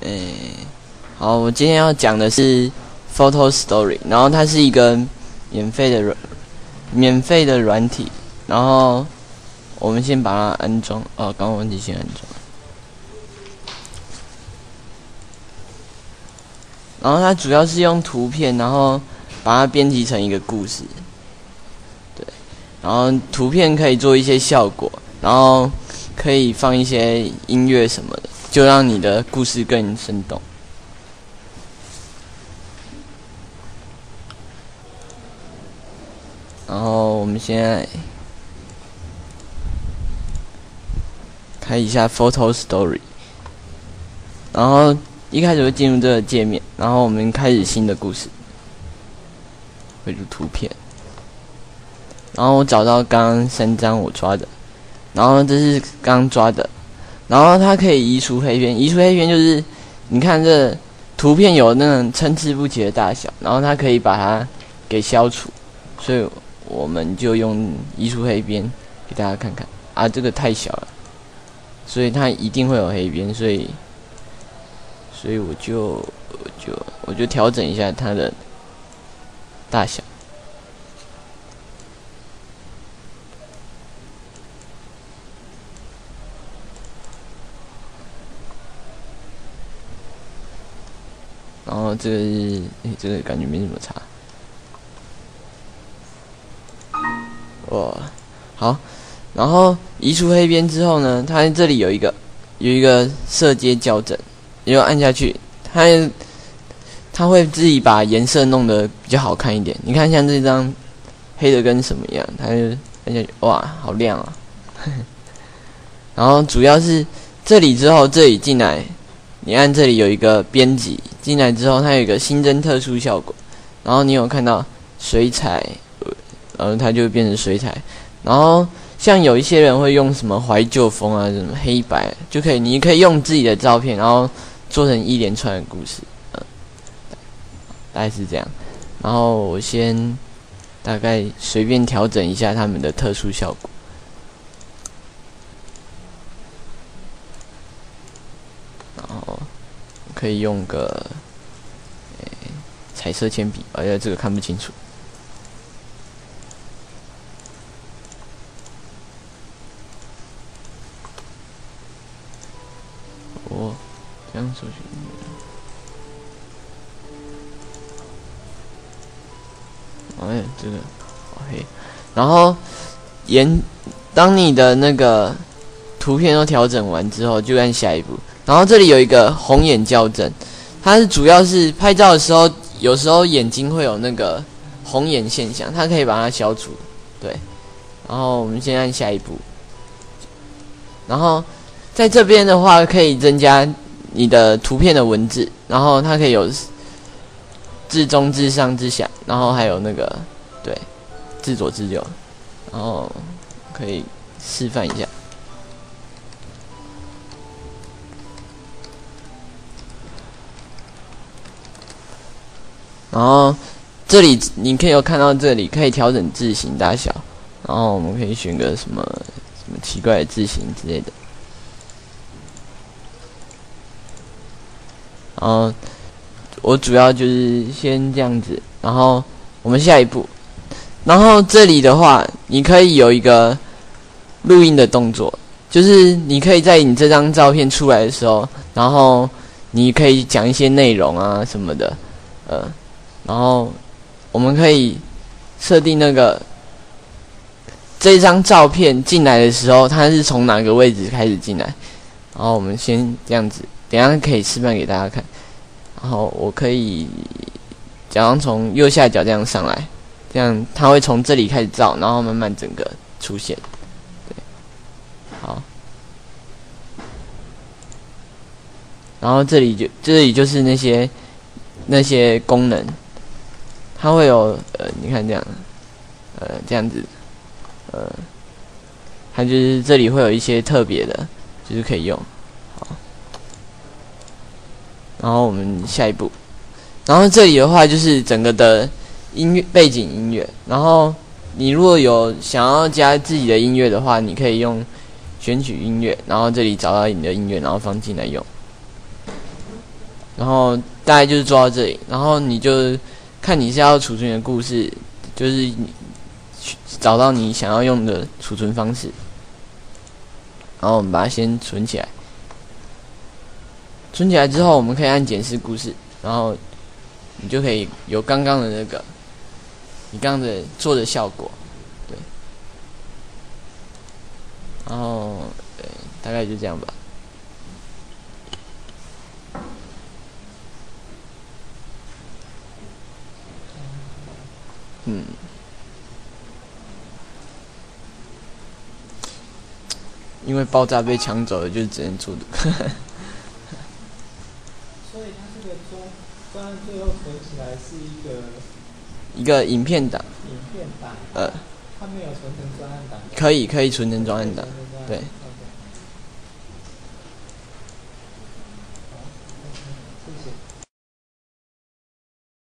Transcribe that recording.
诶，好，我今天要讲的是 Photo Story，然后它是一个免费的软免费的软体，然后我们先把它安装。哦，刚刚忘记先安装。然后它主要是用图片，然后把它编辑成一个故事。对，然后图片可以做一些效果，然后可以放一些音乐什么的。就让你的故事更生动。然后我们现在开一下 Photo Story，然后一开始会进入这个界面，然后我们开始新的故事，绘出图片，然后我找到刚刚三张我抓的，然后这是刚抓的。然后它可以移除黑边，移除黑边就是你看这图片有那种参差不齐的大小，然后它可以把它给消除，所以我们就用移除黑边给大家看看啊，这个太小了，所以它一定会有黑边，所以所以我就就我就调整一下它的大小。然后这个是，这个感觉没什么差。哇，好，然后移除黑边之后呢，它这里有一个有一个色阶校正，你就按下去，它它会自己把颜色弄得比较好看一点。你看像这张黑的跟什么一样，它就按下去，哇，好亮啊！然后主要是这里之后，这里进来。你按这里有一个编辑进来之后，它有一个新增特殊效果，然后你有看到水彩，然后它就会变成水彩。然后像有一些人会用什么怀旧风啊，什么黑白就可以，你可以用自己的照片，然后做成一连串的故事，嗯，大概是这样。然后我先大概随便调整一下他们的特殊效果。然后可以用个彩色铅笔，而且这个看不清楚。哦，这样搜寻。哎，这个好黑。然后，沿当你的那个图片都调整完之后，就按下一步。然后这里有一个红眼校正，它是主要是拍照的时候，有时候眼睛会有那个红眼现象，它可以把它消除。对，然后我们先按下一步。然后在这边的话，可以增加你的图片的文字，然后它可以有至中、至上、至下，然后还有那个对，至左、至右，然后可以示范一下。然后这里你可以有看到，这里可以调整字形大小，然后我们可以选个什么什么奇怪的字形之类的。然后我主要就是先这样子，然后我们下一步，然后这里的话，你可以有一个录音的动作，就是你可以在你这张照片出来的时候，然后你可以讲一些内容啊什么的，呃。然后我们可以设定那个这张照片进来的时候，它是从哪个位置开始进来？然后我们先这样子，等下可以示范给大家看。然后我可以假装从右下角这样上来，这样它会从这里开始照，然后慢慢整个出现。对，好。然后这里就这里就是那些那些功能。它会有呃，你看这样，呃，这样子，呃，它就是这里会有一些特别的，就是可以用，好，然后我们下一步，然后这里的话就是整个的音乐背景音乐，然后你如果有想要加自己的音乐的话，你可以用选取音乐，然后这里找到你的音乐，然后放进来用。然后大概就是做到这里，然后你就看你是要储存的故事，就是你找到你想要用的储存方式，然后我们把它先存起来。存起来之后，我们可以按检视故事，然后你就可以有刚刚的那个你刚刚的做的效果，对。然后对，大概就这样吧。嗯，因为爆炸被抢走了，就只能出。所以它这个专专最后存起来是一个一个影片档。影片档。呃。它没有存成专案档。可以，可以存成专案档。对。